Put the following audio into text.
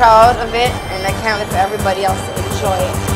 proud of it, and I can't wait for everybody else to enjoy it.